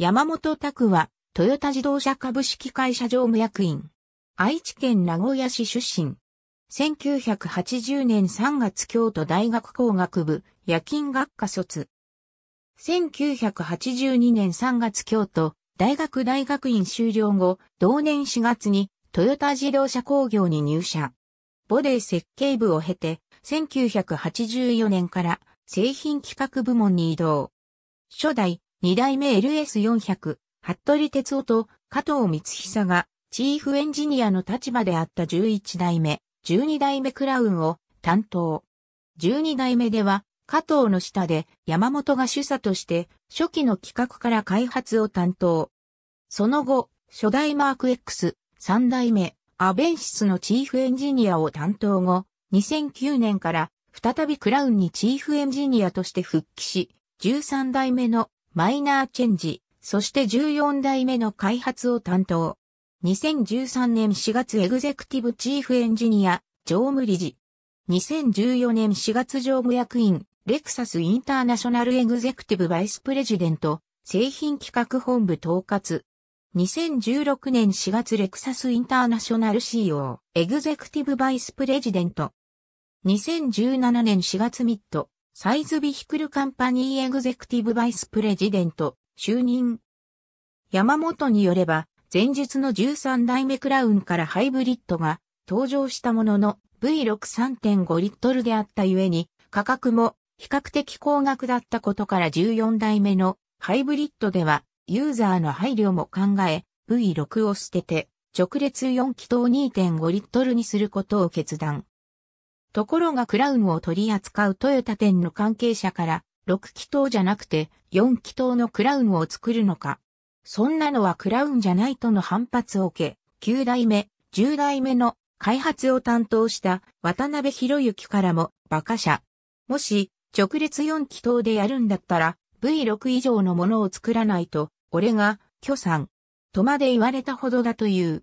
山本拓は、トヨタ自動車株式会社常務役員。愛知県名古屋市出身。1980年3月京都大学工学部夜勤学科卒。1982年3月京都大学大学院修了後、同年4月にトヨタ自動車工業に入社。ボディ設計部を経て、1984年から製品企画部門に移動。初代二代目 LS400、服部哲夫と加藤光久がチーフエンジニアの立場であった11代目、12代目クラウンを担当。12代目では加藤の下で山本が主査として初期の企画から開発を担当。その後、初代マーク X、3代目、アベンシスのチーフエンジニアを担当後、2009年から再びクラウンにチーフエンジニアとして復帰し、13代目のマイナーチェンジ、そして14代目の開発を担当。2013年4月エグゼクティブチーフエンジニア、常務理事。2014年4月常務役員、レクサスインターナショナルエグゼクティブバイスプレジデント、製品企画本部統括。2016年4月レクサスインターナショナル CEO、エグゼクティブバイスプレジデント。2017年4月ミッド、サイズビヒクルカンパニーエグゼクティブバイスプレジデント、就任。山本によれば、前日の13代目クラウンからハイブリッドが登場したものの V63.5 リットルであったゆえに価格も比較的高額だったことから14代目のハイブリッドではユーザーの配慮も考え V6 を捨てて直列4気筒2.5リットルにすることを決断。ところがクラウンを取り扱うトヨタ店の関係者から、6気筒じゃなくて4気筒のクラウンを作るのか。そんなのはクラウンじゃないとの反発を受け、9代目、10代目の開発を担当した渡辺博之からも馬鹿者。もし直列4気筒でやるんだったら V6 以上のものを作らないと、俺が、巨産。とまで言われたほどだという。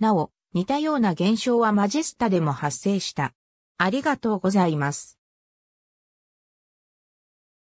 なお、似たような現象はマジェスタでも発生した。ありがとうございます。